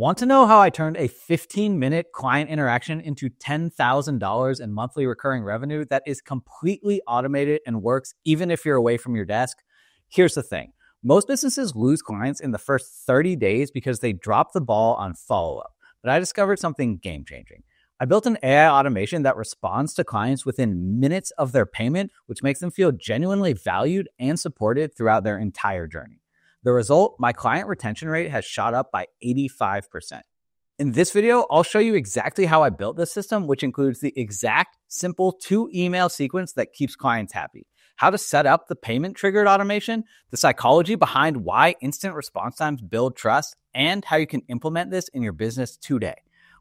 Want to know how I turned a 15 minute client interaction into $10,000 in monthly recurring revenue that is completely automated and works even if you're away from your desk? Here's the thing most businesses lose clients in the first 30 days because they drop the ball on follow up. But I discovered something game changing. I built an AI automation that responds to clients within minutes of their payment, which makes them feel genuinely valued and supported throughout their entire journey. The result, my client retention rate has shot up by 85%. In this video, I'll show you exactly how I built this system, which includes the exact simple two email sequence that keeps clients happy, how to set up the payment triggered automation, the psychology behind why instant response times build trust, and how you can implement this in your business today.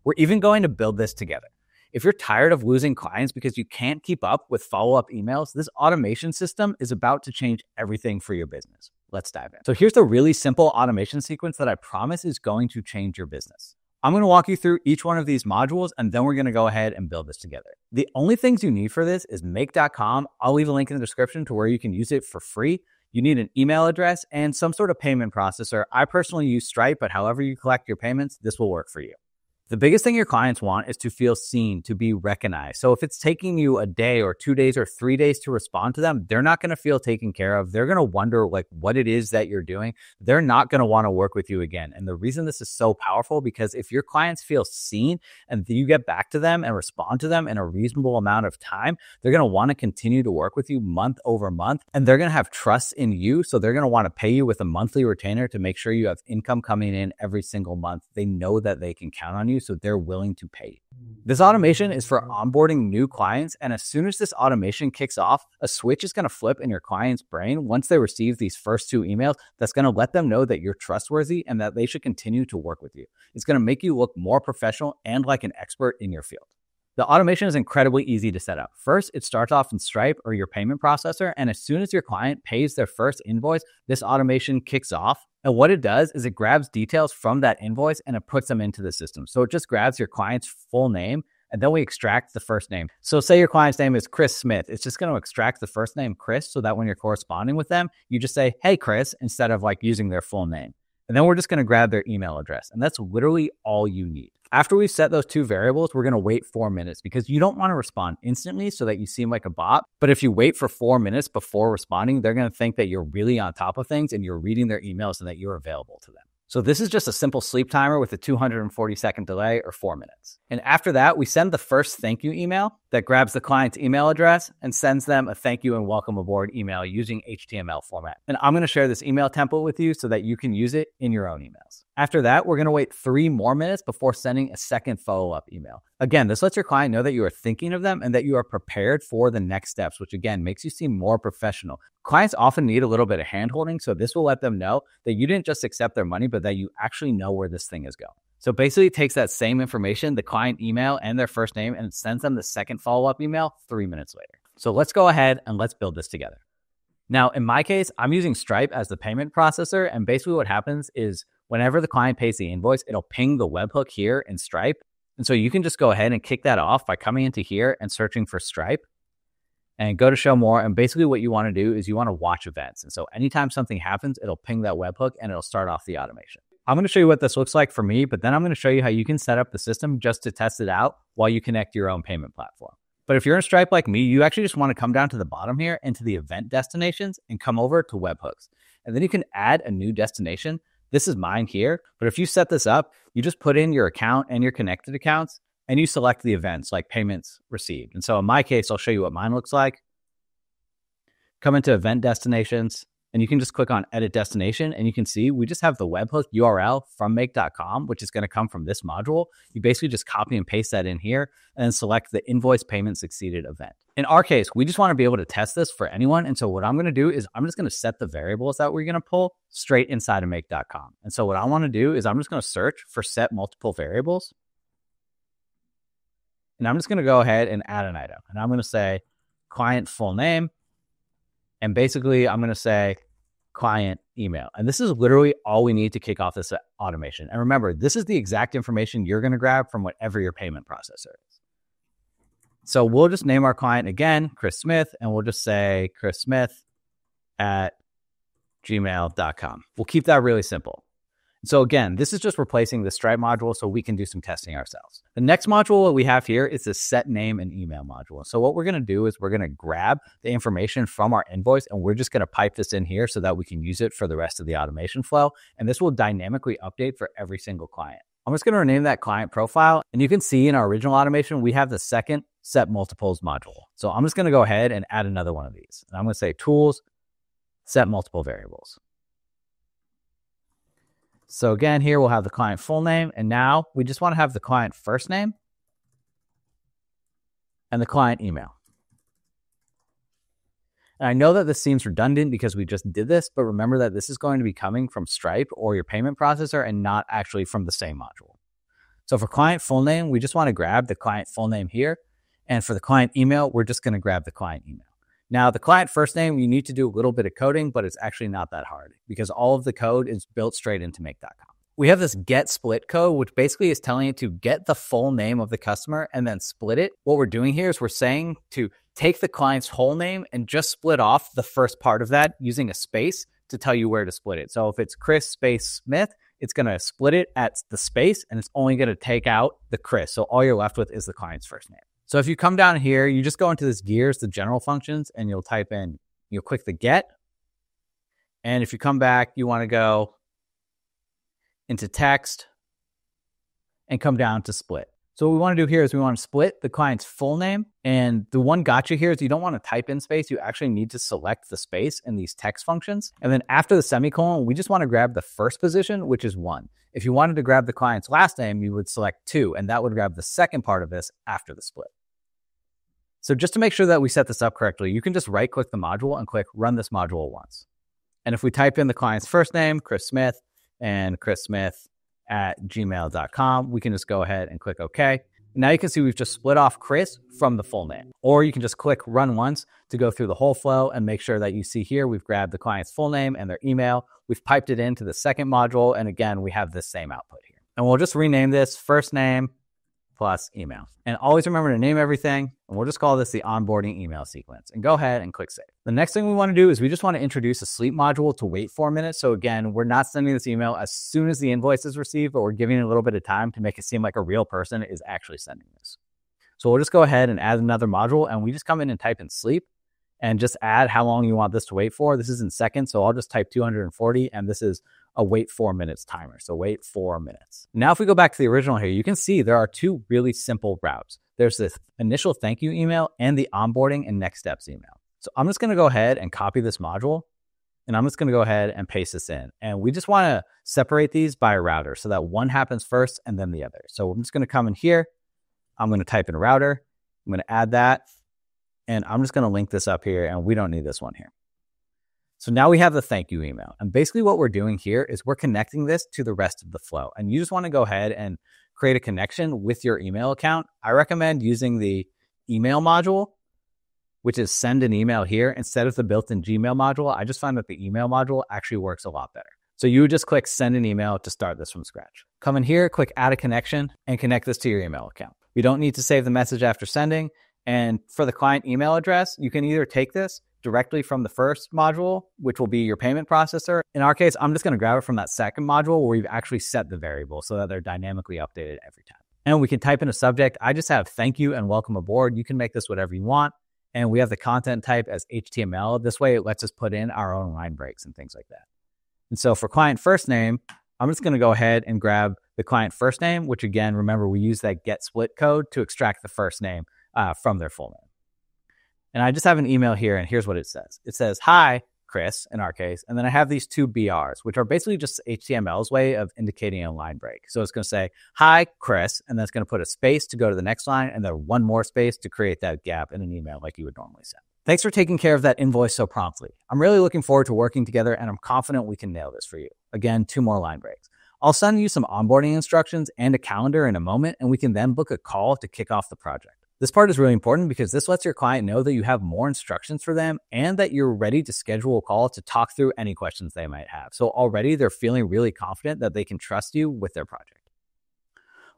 We're even going to build this together. If you're tired of losing clients because you can't keep up with follow up emails, this automation system is about to change everything for your business. Let's dive in. So, here's the really simple automation sequence that I promise is going to change your business. I'm going to walk you through each one of these modules and then we're going to go ahead and build this together. The only things you need for this is make.com. I'll leave a link in the description to where you can use it for free. You need an email address and some sort of payment processor. I personally use Stripe, but however you collect your payments, this will work for you. The biggest thing your clients want is to feel seen, to be recognized. So if it's taking you a day or two days or three days to respond to them, they're not going to feel taken care of. They're going to wonder like what it is that you're doing. They're not going to want to work with you again. And the reason this is so powerful because if your clients feel seen and you get back to them and respond to them in a reasonable amount of time, they're going to want to continue to work with you month over month and they're going to have trust in you. So they're going to want to pay you with a monthly retainer to make sure you have income coming in every single month. They know that they can count on you so they're willing to pay. Mm. This automation is for onboarding new clients. And as soon as this automation kicks off, a switch is going to flip in your client's brain once they receive these first two emails that's going to let them know that you're trustworthy and that they should continue to work with you. It's going to make you look more professional and like an expert in your field. The automation is incredibly easy to set up. First, it starts off in Stripe or your payment processor. And as soon as your client pays their first invoice, this automation kicks off. And what it does is it grabs details from that invoice and it puts them into the system. So it just grabs your client's full name and then we extract the first name. So say your client's name is Chris Smith. It's just going to extract the first name Chris so that when you're corresponding with them, you just say, "Hey Chris" instead of like using their full name. And then we're just going to grab their email address. And that's literally all you need. After we've set those two variables, we're going to wait four minutes because you don't want to respond instantly so that you seem like a bot. But if you wait for four minutes before responding, they're going to think that you're really on top of things and you're reading their emails and that you're available to them. So this is just a simple sleep timer with a 240 second delay or four minutes. And after that, we send the first thank you email that grabs the client's email address and sends them a thank you and welcome aboard email using HTML format. And I'm going to share this email template with you so that you can use it in your own emails. After that, we're going to wait three more minutes before sending a second follow up email. Again, this lets your client know that you are thinking of them and that you are prepared for the next steps, which again makes you seem more professional. Clients often need a little bit of handholding, so this will let them know that you didn't just accept their money, but that you actually know where this thing is going. So basically, it takes that same information, the client email and their first name, and sends them the second follow up email three minutes later. So let's go ahead and let's build this together. Now, in my case, I'm using Stripe as the payment processor. And basically, what happens is whenever the client pays the invoice, it'll ping the webhook here in Stripe. And so you can just go ahead and kick that off by coming into here and searching for Stripe and go to show more. And basically, what you want to do is you want to watch events. And so anytime something happens, it'll ping that webhook and it'll start off the automation. I'm going to show you what this looks like for me, but then I'm going to show you how you can set up the system just to test it out while you connect your own payment platform. But if you're in Stripe like me, you actually just want to come down to the bottom here into the event destinations and come over to webhooks. And then you can add a new destination. This is mine here. But if you set this up, you just put in your account and your connected accounts and you select the events like payments received. And so in my case, I'll show you what mine looks like. Come into event destinations and you can just click on edit destination and you can see we just have the webhook URL from make.com, which is going to come from this module. You basically just copy and paste that in here and select the invoice payment succeeded event. In our case, we just want to be able to test this for anyone. And so what I'm going to do is I'm just going to set the variables that we're going to pull straight inside of make.com. And so what I want to do is I'm just going to search for set multiple variables. And I'm just going to go ahead and add an item. And I'm going to say client full name and basically, I'm going to say client email. And this is literally all we need to kick off this uh, automation. And remember, this is the exact information you're going to grab from whatever your payment processor is. So we'll just name our client again, Chris Smith, and we'll just say Chris Smith at gmail.com. We'll keep that really simple. So again, this is just replacing the Stripe module so we can do some testing ourselves. The next module that we have here is the set name and email module. So what we're going to do is we're going to grab the information from our invoice and we're just going to pipe this in here so that we can use it for the rest of the automation flow. And this will dynamically update for every single client. I'm just going to rename that client profile. And you can see in our original automation, we have the second set multiples module. So I'm just going to go ahead and add another one of these. And I'm going to say tools, set multiple variables. So again, here we'll have the client full name. And now we just want to have the client first name and the client email. And I know that this seems redundant because we just did this, but remember that this is going to be coming from Stripe or your payment processor and not actually from the same module. So for client full name, we just want to grab the client full name here. And for the client email, we're just going to grab the client email. Now, the client first name, you need to do a little bit of coding, but it's actually not that hard because all of the code is built straight into make.com. We have this get split code, which basically is telling it to get the full name of the customer and then split it. What we're doing here is we're saying to take the client's whole name and just split off the first part of that using a space to tell you where to split it. So if it's Chris space Smith, it's going to split it at the space and it's only going to take out the Chris. So all you're left with is the client's first name. So if you come down here, you just go into this gears, the general functions, and you'll type in, you'll click the get. And if you come back, you want to go into text and come down to split. So what we want to do here is we want to split the client's full name. And the one gotcha here is you don't want to type in space. You actually need to select the space in these text functions. And then after the semicolon, we just want to grab the first position, which is one. If you wanted to grab the client's last name, you would select two, and that would grab the second part of this after the split. So just to make sure that we set this up correctly, you can just right click the module and click run this module once. And if we type in the client's first name, Chris Smith, and Chris Smith at gmail.com, we can just go ahead and click OK. Now you can see we've just split off Chris from the full name. Or you can just click run once to go through the whole flow and make sure that you see here we've grabbed the client's full name and their email. We've piped it into the second module. And again, we have the same output here. And we'll just rename this first name plus email. And always remember to name everything. And we'll just call this the onboarding email sequence. And go ahead and click save. The next thing we want to do is we just want to introduce a sleep module to wait for a minute. So again, we're not sending this email as soon as the invoice is received, but we're giving it a little bit of time to make it seem like a real person is actually sending this. So we'll just go ahead and add another module and we just come in and type in sleep and just add how long you want this to wait for. This is in seconds, so I'll just type 240 and this is a wait four minutes timer. So wait four minutes. Now, if we go back to the original here, you can see there are two really simple routes. There's this initial thank you email and the onboarding and next steps email. So I'm just going to go ahead and copy this module and I'm just going to go ahead and paste this in. And we just want to separate these by a router so that one happens first and then the other. So I'm just going to come in here. I'm going to type in router. I'm going to add that. And I'm just going to link this up here and we don't need this one here. So now we have the thank you email. And basically what we're doing here is we're connecting this to the rest of the flow. And you just want to go ahead and create a connection with your email account. I recommend using the email module, which is send an email here instead of the built-in Gmail module. I just find that the email module actually works a lot better. So you would just click send an email to start this from scratch. Come in here, click add a connection and connect this to your email account. You don't need to save the message after sending. And for the client email address, you can either take this directly from the first module, which will be your payment processor. In our case, I'm just going to grab it from that second module where we've actually set the variable so that they're dynamically updated every time. And we can type in a subject. I just have thank you and welcome aboard. You can make this whatever you want. And we have the content type as HTML. This way, it lets us put in our own line breaks and things like that. And so for client first name, I'm just going to go ahead and grab the client first name, which again, remember, we use that get split code to extract the first name uh, from their full name. And I just have an email here, and here's what it says it says, Hi, Chris, in our case. And then I have these two BRs, which are basically just HTML's way of indicating a line break. So it's going to say, Hi, Chris. And then it's going to put a space to go to the next line, and then one more space to create that gap in an email like you would normally send. Thanks for taking care of that invoice so promptly. I'm really looking forward to working together, and I'm confident we can nail this for you. Again, two more line breaks. I'll send you some onboarding instructions and a calendar in a moment, and we can then book a call to kick off the project. This part is really important because this lets your client know that you have more instructions for them and that you're ready to schedule a call to talk through any questions they might have. So already they're feeling really confident that they can trust you with their project.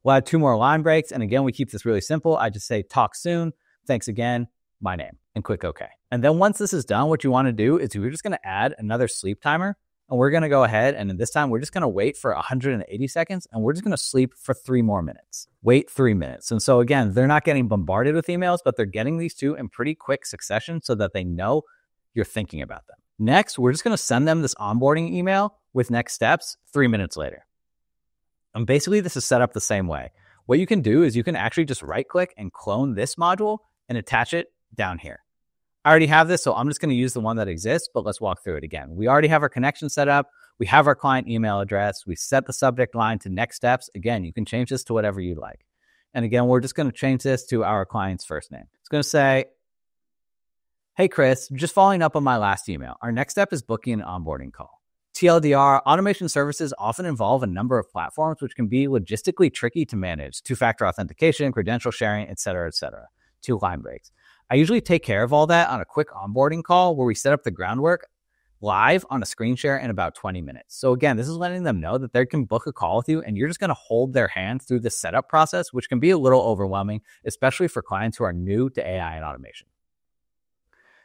We'll add two more line breaks. And again, we keep this really simple. I just say, talk soon. Thanks again. My name and click OK. And then once this is done, what you want to do is you're just going to add another sleep timer And we're going to go ahead and this time we're just going to wait for 180 seconds and we're just going to sleep for three more minutes. Wait three minutes. And so again, they're not getting bombarded with emails, but they're getting these two in pretty quick succession so that they know you're thinking about them. Next, we're just going to send them this onboarding email with next steps three minutes later. And basically, this is set up the same way. What you can do is you can actually just right click and clone this module and attach it down here. I already have this, so I'm just going to use the one that exists, but let's walk through it again. We already have our connection set up. We have our client email address. We set the subject line to next steps. Again, you can change this to whatever you like. And again, we're just going to change this to our client's first name. It's going to say, Hey, Chris, just following up on my last email. Our next step is booking an onboarding call. TLDR, automation services often involve a number of platforms which can be logistically tricky to manage two factor authentication, credential sharing, et cetera, et cetera. Two line breaks. I usually take care of all that on a quick onboarding call where we set up the groundwork live on a screen share in about 20 minutes. So again, this is letting them know that they can book a call with you and you're just going to hold their hand through the setup process, which can be a little overwhelming, especially for clients who are new to AI and automation.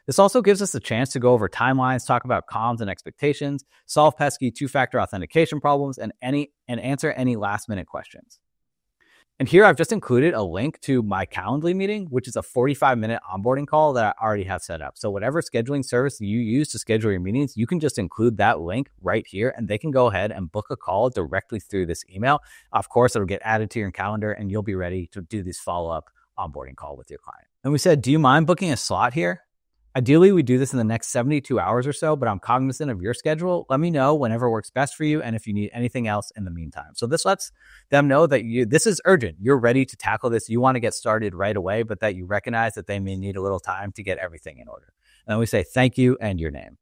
This also gives us a chance to go over timelines, talk about comms and expectations, solve pesky two-factor authentication problems, and any and answer any last-minute questions. And here I've just included a link to my Calendly meeting, which is a 45 minute onboarding call that I already have set up. So, whatever scheduling service you use to schedule your meetings, you can just include that link right here and they can go ahead and book a call directly through this email. Of course, it'll get added to your calendar and you'll be ready to do this follow up onboarding call with your client. And we said, Do you mind booking a slot here? Ideally, we do this in the next 72 hours or so, but I'm cognizant of your schedule. Let me know whenever works best for you and if you need anything else in the meantime. So this lets them know that you this is urgent. You're ready to tackle this. You want to get started right away, but that you recognize that they may need a little time to get everything in order. And then we say thank you and your name.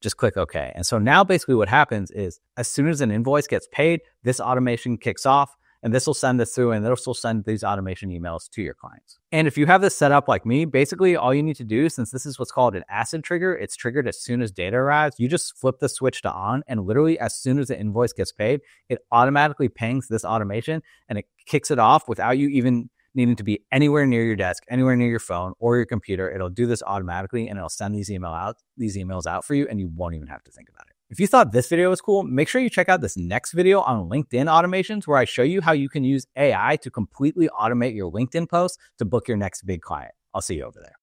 Just click OK. And so now basically what happens is as soon as an invoice gets paid, this automation kicks off and this will send this through and this will send these automation emails to your clients. And if you have this set up like me, basically all you need to do, since this is what's called an ACID trigger, it's triggered as soon as data arrives. You just flip the switch to on, and literally as soon as the invoice gets paid, it automatically pings this automation and it kicks it off without you even needing to be anywhere near your desk, anywhere near your phone or your computer. It'll do this automatically and it'll send these email out, these emails out for you, and you won't even have to think about it. If you thought this video was cool, make sure you check out this next video on LinkedIn automations where I show you how you can use AI to completely automate your LinkedIn posts to book your next big client. I'll see you over there.